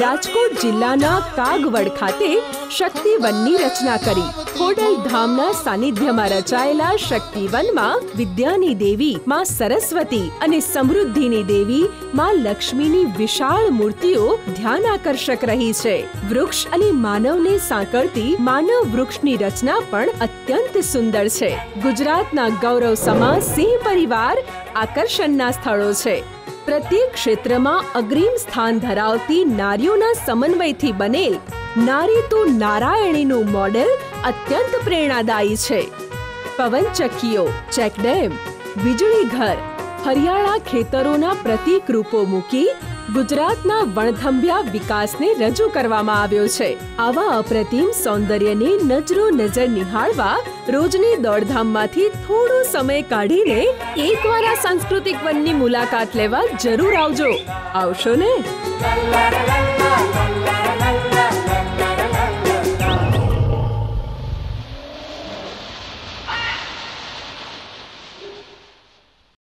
રાજકોટ જિલ્લાના કાગવડ ખાતે શક્તિવનની રચના કરી. ખોડલ ધામના સાનિધ્યમાં રચાયેલા શક્તિવનમાં વિદ્યાની દેવી માં સરસ્વતી અને સમૃદ્ધિની દેવી માં લક્ષ્મીની વિશાળ મૂર્તિઓ ધ્યાન આકર્ષક રહી છે. વૃક્ષ અને માનવને સાંકળતી માનવ વૃક્ષની રચના પણ અત્યંત સુંદર છે. ગુજરાતના ગૌરવ સમા સિંહ પરિવાર આકર્ષણના સ્થળો છે. પ્રત્યેક ક્ષેત્રમાં અગ્રીમ સ્થાન ધરાવતી નારીઓના સમન્વયથી બનેલ નારી તો નારાયણીનું મોડેલ અત્યંત પ્રેરણાદાયી છે. પવનચક્કીઓ ચેકડેમ વીજળી ઘર, હરિયાળા ખેતરોના પ્રતીક રૂપો મૂકી ગુજરાતના વણથંભ્યા વિકાસને રજૂ કરવામાં આવ્યો છે. આવા અપ્રતિમ સૌંદર્યને નજરો નજર નિહાળવા રોજની દોડધામમાંથી થોડો સમય કાઢીને એકવાર આ સાંસ્કૃતિક વનની મુલાકાત લેવા જરૂર આવજો. આવશો ને?